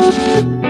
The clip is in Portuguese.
Música